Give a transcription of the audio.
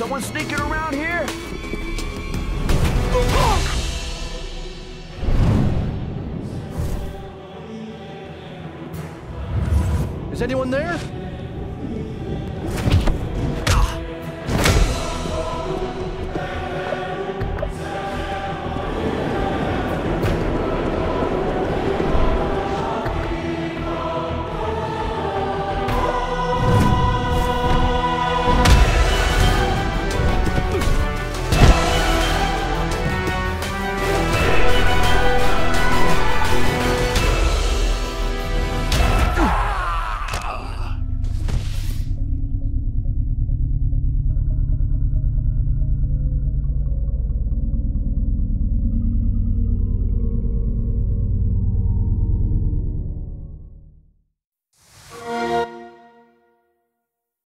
Someone sneaking around here? Is anyone there?